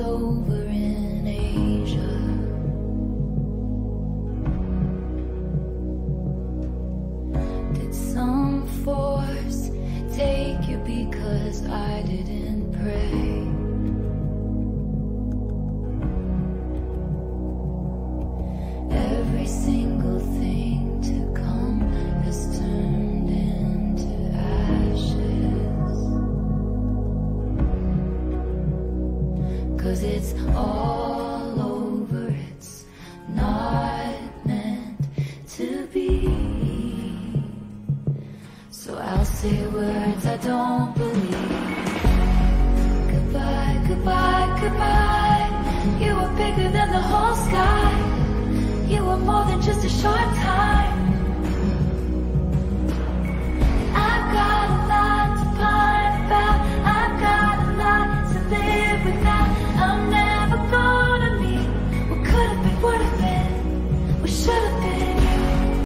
over in Asia. Did some force take you because I didn't pray? Every single Cause it's all over, it's not meant to be. So I'll say words I don't believe. Goodbye, goodbye, goodbye. You were bigger than the whole sky. You were more than just a short time. suerte.